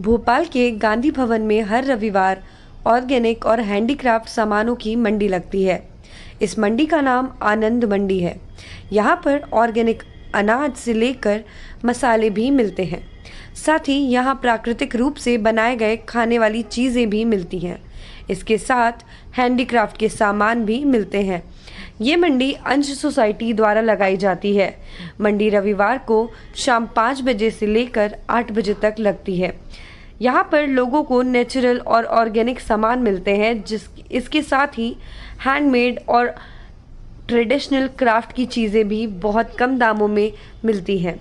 भोपाल के गांधी भवन में हर रविवार ऑर्गेनिक और हैंडीक्राफ्ट सामानों की मंडी लगती है। इस मंडी का नाम आनंद मंडी है। यहाँ पर ऑर्गेनिक अनाज से लेकर मसाले भी मिलते हैं। साथ ही यहाँ प्राकृतिक रूप से बनाए गए खाने वाली चीज़ें भी मिलती हैं। इसके साथ हैंडीक्राफ्ट के सामान भी मिलते हैं। ये मंडी अंश सोसाइटी द्वारा लगाई जाती है। मंडी रविवार को शाम पाँच बजे से लेकर आठ बजे तक लगती है। यहाँ पर लोगों को नेचुरल और ऑर्गेनिक सामान मिलते हैं, जिस इसके साथ ही हैंडमेड और ट्रेडिशनल क्राफ्ट की चीज़ें भी बहुत कम दामों में मिलती हैं।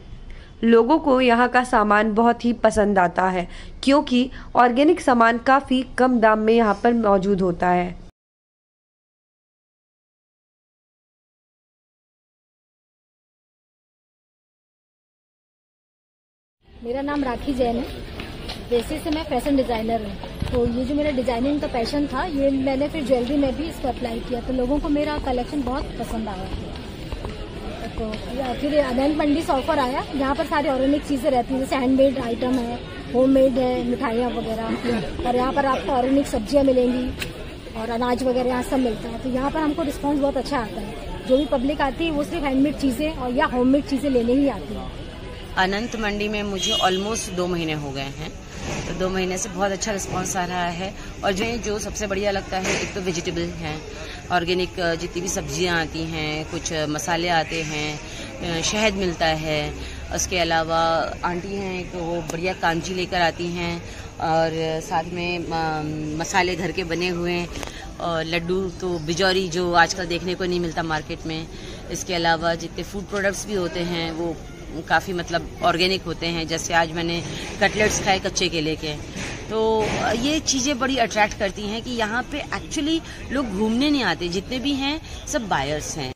लोगों को यहाँ का सामान बहुत ही पसंद आता है, क्योंकि ऑर्गेनिक सामान काफ़ी कम दाम में यहाँ पर मौजूद होता है। मेरा नाम राखी जैन है। वैसे से मैं फ़ैशन डिज़ाइनर हूँ। तो ये जो मेरा डिज़ाइनिंग का पैशन था, ये मैंने फिर ज्वेलरी में भी इसको अप्लाई किया। तो लोगों को मेरा कलेक्शन बहुत पसंद आया। तो फिर आनंद मंडी से ऑफ़र आया। यहाँ पर सारी ऑर्गेनिक चीज़ें रहती हैं। जैसे हैंडमेड आइटम है होममेड है, मिठाइयाँ वगैरह। और यहाँ पर आपको ऑर्गेनिक सब्ज़ियाँ मिलेंगी और अनाज वगैरह यहाँ सब मिलता है। तो यहाँ पर हमको रिस्पॉन्स बहुत अच्छा आता है। जो भी पब्लिक आती है, वो सिर्फ़ हैंडमेड चीज़ें और या होममेड चीज़ें लेने ही आती है। अनंत मंडी में मुझे ऑलमोस्ट दो महीने हो गए हैं। तो दो महीने से बहुत अच्छा रिस्पांस आ रहा है। और जो जो सबसे बढ़िया लगता है, एक तो वेजिटेबल हैं। ऑर्गेनिक जितनी भी सब्ज़ियाँ आती हैं, कुछ मसाले आते हैं शहद मिलता है। उसके अलावा आंटी हैं, एक वो बढ़िया कांची लेकर आती हैं। और साथ में मसाले घर के बने हुए और लड्डू तो बिजौरी जो आजकल देखने को नहीं मिलता मार्केट में। इसके अलावा जितने फ़ूड प्रोडक्ट्स भी होते हैं, वो काफ़ी मतलब ऑर्गेनिक होते हैं, जैसे आज मैंने कटलेट्स खाए कच्चे केले के। तो ये चीज़ें बड़ी अट्रैक्ट करती हैं कि यहाँ पे एक्चुअली लोग घूमने नहीं आते, जितने भी हैं, सब बायर्स हैं।